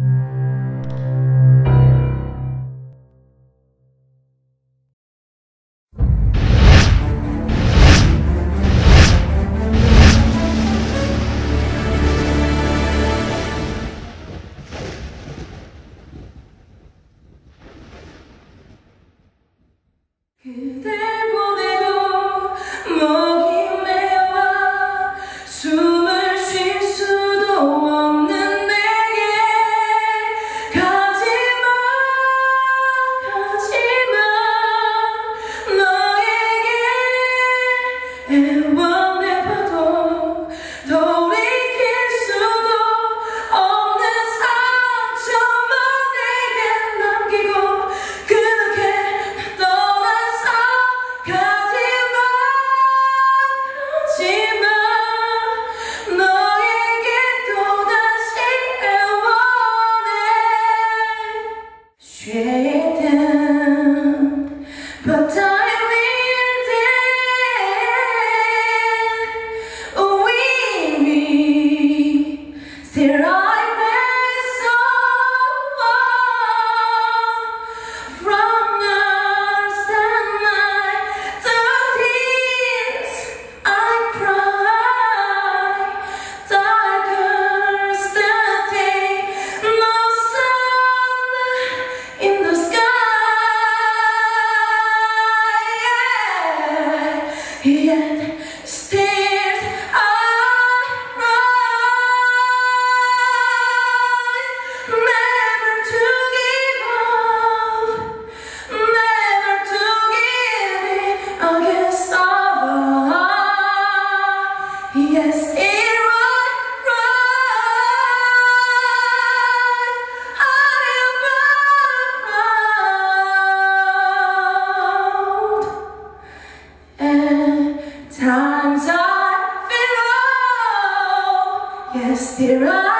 you sit around.